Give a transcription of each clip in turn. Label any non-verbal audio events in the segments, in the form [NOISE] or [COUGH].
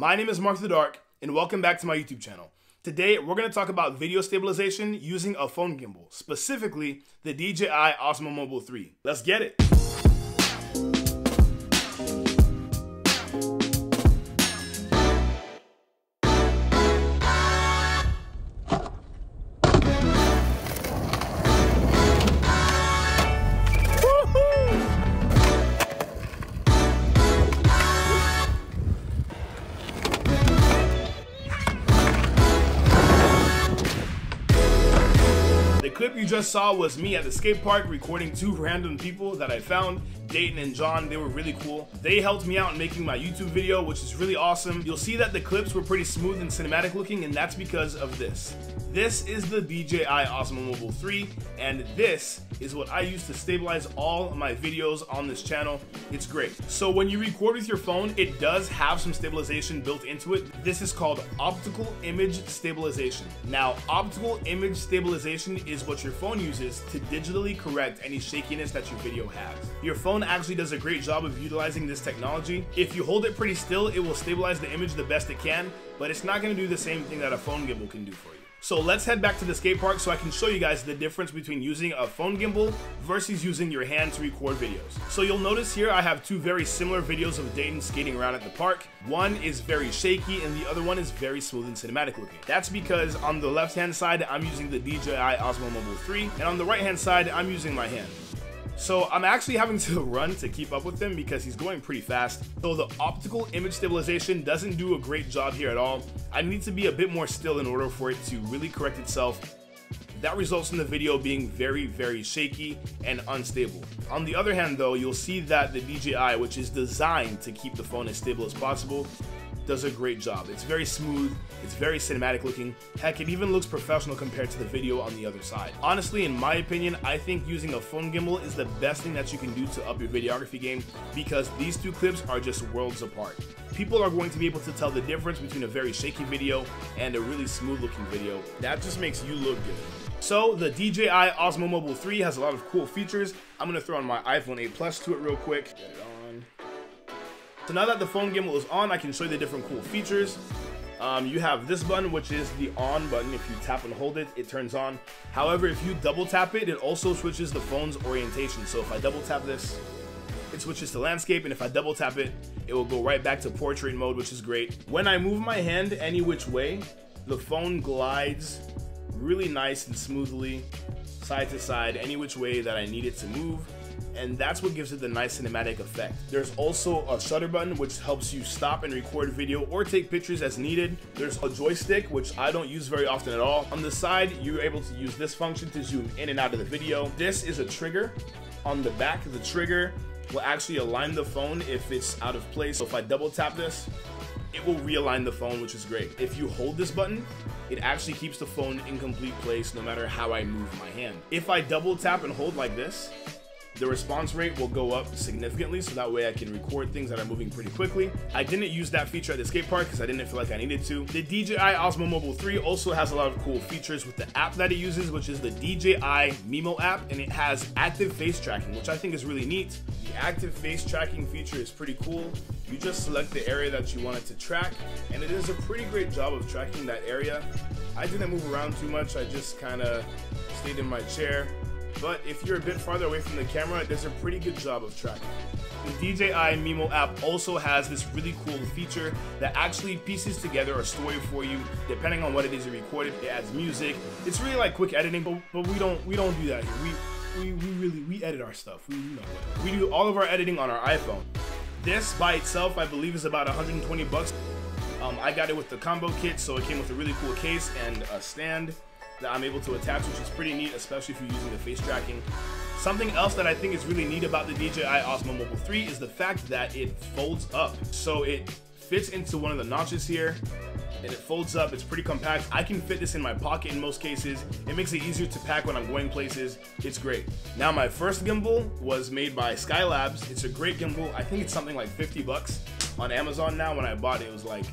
My name is Marc the Dark, and welcome back to my YouTube channel. Today, we're going to talk about video stabilization using a phone gimbal, specifically the DJI Osmo Mobile 3. Let's get it! Clip you just saw was me at the skate park recording two random people that I found, Dayton and John. They were really cool. They helped me out in making my YouTube video, which is really awesome. You'll see that the clips were pretty smooth and cinematic looking, and that's because of this. This is the DJI Osmo Mobile 3, and this is what I use to stabilize all my videos on this channel. It's great. So when you record with your phone, it does have some stabilization built into it. This is called optical image stabilization. Now, optical image stabilization is what your phone uses to digitally correct any shakiness that your video has. Your phone actually does a great job of utilizing this technology. If you hold it pretty still, it will stabilize the image the best it can, but it's not gonna do the same thing that a phone gimbal can do for you. So let's head back to the skate park so I can show you guys the difference between using a phone gimbal versus using your hand to record videos. So you'll notice here I have two very similar videos of Dayton skating around at the park. One is very shaky and the other one is very smooth and cinematic looking. That's because on the left hand side I'm using the DJI Osmo Mobile 3 and on the right hand side I'm using my hand. So I'm actually having to [LAUGHS] run to keep up with him because he's going pretty fast. So the optical image stabilization doesn't do a great job here at all. I need to be a bit more still in order for it to really correct itself. That results in the video being very, very shaky and unstable. On the other hand though, you'll see that the DJI, which is designed to keep the phone as stable as possible, does a great job. It's very smooth, it's very cinematic looking. Heck, it even looks professional compared to the video on the other side. Honestly, in my opinion, I think using a phone gimbal is the best thing that you can do to up your videography game because these two clips are just worlds apart. People are going to be able to tell the difference between a very shaky video and a really smooth looking video. That just makes you look good. So the DJI Osmo Mobile 3 has a lot of cool features. I'm gonna throw on my iPhone 8 Plus to it real quick. So now that the phone gimbal is on, I can show you the different cool features. Um, you have this button, which is the on button. If you tap and hold it, it turns on. However, if you double tap it, it also switches the phone's orientation. So if I double tap this, it switches to landscape, and if I double tap it, it will go right back to portrait mode, which is great. When I move my hand any which way, the phone glides really nice and smoothly, side to side, any which way that I need it to move and that's what gives it the nice cinematic effect. There's also a shutter button which helps you stop and record video or take pictures as needed. There's a joystick which I don't use very often at all. On the side, you're able to use this function to zoom in and out of the video. This is a trigger. On the back of the trigger will actually align the phone if it's out of place. So if I double tap this, it will realign the phone, which is great. If you hold this button, it actually keeps the phone in complete place no matter how I move my hand. If I double tap and hold like this, the response rate will go up significantly so that way I can record things that are moving pretty quickly. I didn't use that feature at the skate park because I didn't feel like I needed to. The DJI Osmo Mobile 3 also has a lot of cool features with the app that it uses, which is the DJI Mimo app, and it has active face tracking, which I think is really neat. The active face tracking feature is pretty cool. You just select the area that you want it to track, and it does a pretty great job of tracking that area. I didn't move around too much, I just kind of stayed in my chair but if you're a bit farther away from the camera, it does a pretty good job of tracking. The DJI Mimo app also has this really cool feature that actually pieces together a story for you depending on what it is you recorded. It adds music. It's really like quick editing, but, but we don't we don't do that here. We we, we really we edit our stuff. We you know we do all of our editing on our iPhone. This by itself, I believe, is about 120 bucks. Um, I got it with the combo kit, so it came with a really cool case and a stand that I'm able to attach, which is pretty neat, especially if you're using the face tracking. Something else that I think is really neat about the DJI Osmo Mobile 3 is the fact that it folds up. So it fits into one of the notches here and it folds up. It's pretty compact. I can fit this in my pocket in most cases. It makes it easier to pack when I'm going places. It's great. Now my first gimbal was made by Skylabs. It's a great gimbal. I think it's something like 50 bucks on Amazon now. When I bought it, it was like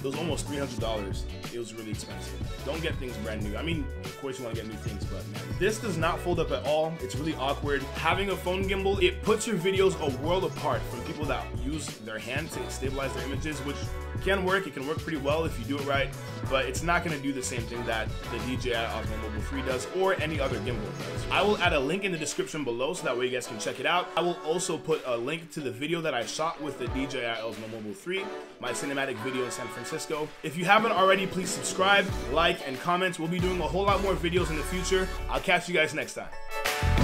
it was almost $300. It was really expensive. Don't get things brand new. I mean, of course you want to get new things, but man, this does not fold up at all. It's really awkward. Having a phone gimbal, it puts your videos a world apart from people that use their hand to stabilize their images, which can work. It can work pretty well if you do it right, but it's not going to do the same thing that the DJI Osmo uh, Mobile 3 does or any other gimbal does. I will add a link in the description below so that way you guys can check it out. I will also put a link to the video that I shot with the DJI Osmo uh, Mobile 3, my cinematic video in San Francisco. If you haven't already, please subscribe, like, and comment. We'll be doing a whole lot more videos in the future. I'll catch you guys next time.